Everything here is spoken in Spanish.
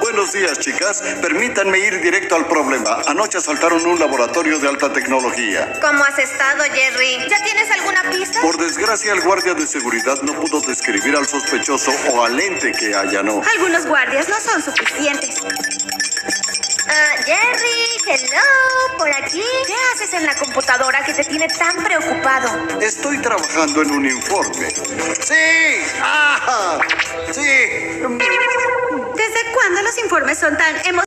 Buenos días, chicas. Permítanme ir directo al problema. Anoche asaltaron un laboratorio de alta tecnología. ¿Cómo has estado, Jerry? ¿Ya tienes alguna pista? Por desgracia, el guardia de seguridad no pudo describir al sospechoso o al ente que allanó. Algunos guardias no son suficientes. Ah, Jerry, hello, por aquí. ¿Qué haces en la computadora que te tiene tan preocupado? Estoy trabajando en un informe. ¡Sí! ¡Ah! ¡Sí! ¿Desde cuándo los informes son tan emocionantes?